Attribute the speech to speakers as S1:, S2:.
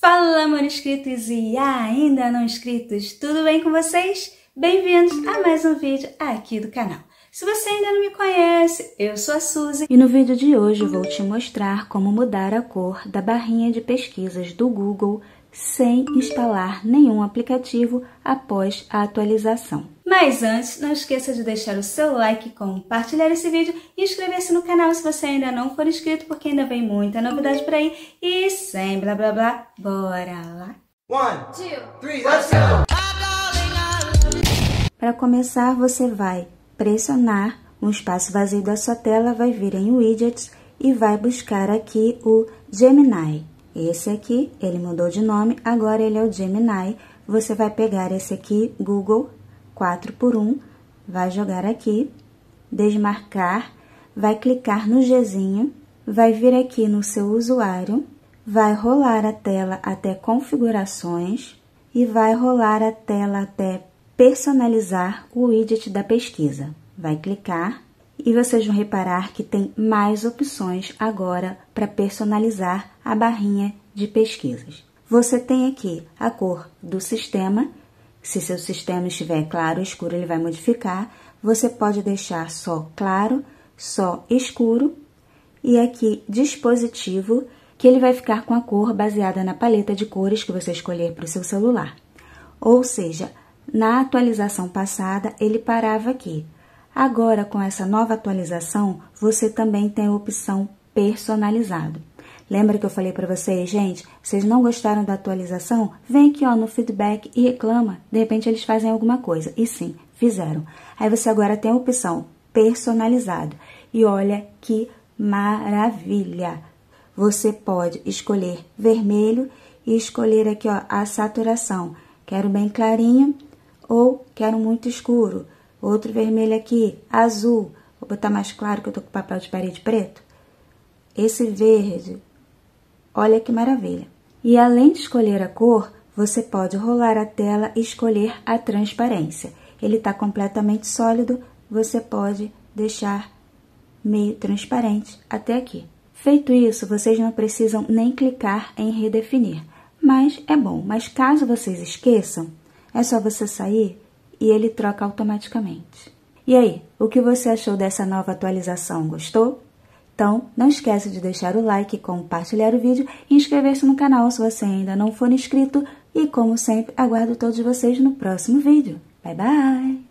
S1: Fala, mano inscritos e ainda não inscritos, tudo bem com vocês? Bem-vindos a mais um vídeo aqui do canal. Se você ainda não me conhece, eu sou a Suzy e no vídeo de hoje vou te mostrar como mudar a cor da barrinha de pesquisas do Google sem instalar nenhum aplicativo após a atualização. Mas antes, não esqueça de deixar o seu like, compartilhar esse vídeo e inscrever-se no canal se você ainda não for inscrito, porque ainda vem muita novidade por aí. E sem blá blá blá, bora lá! One, two, three, let's go! Para começar, você vai pressionar um espaço vazio da sua tela, vai vir em Widgets e vai buscar aqui o Gemini. Esse aqui, ele mudou de nome, agora ele é o Gemini. Você vai pegar esse aqui, Google 4 por 1, vai jogar aqui, desmarcar, vai clicar no Gzinho, vai vir aqui no seu usuário, vai rolar a tela até configurações e vai rolar a tela até personalizar o widget da pesquisa. Vai clicar e vocês vão reparar que tem mais opções agora para personalizar a barrinha de pesquisas. Você tem aqui a cor do sistema, se seu sistema estiver claro ou escuro, ele vai modificar. Você pode deixar só claro, só escuro, e aqui dispositivo, que ele vai ficar com a cor baseada na paleta de cores que você escolher para o seu celular. Ou seja, na atualização passada, ele parava aqui. Agora, com essa nova atualização, você também tem a opção personalizado. Lembra que eu falei para vocês, gente? Vocês não gostaram da atualização? Vem aqui ó, no feedback e reclama. De repente eles fazem alguma coisa. E sim, fizeram. Aí você agora tem a opção personalizado. E olha que maravilha! Você pode escolher vermelho e escolher aqui ó, a saturação. Quero bem clarinho ou quero muito escuro. Outro vermelho aqui, azul. Vou botar mais claro que eu tô com papel de parede preto. Esse verde Olha que maravilha! E além de escolher a cor, você pode rolar a tela e escolher a transparência. Ele está completamente sólido, você pode deixar meio transparente até aqui. Feito isso, vocês não precisam nem clicar em redefinir, mas é bom. Mas caso vocês esqueçam, é só você sair e ele troca automaticamente. E aí, o que você achou dessa nova atualização? Gostou? Então, não esqueça de deixar o like, compartilhar o vídeo e inscrever-se no canal se você ainda não for inscrito. E, como sempre, aguardo todos vocês no próximo vídeo. Bye, bye!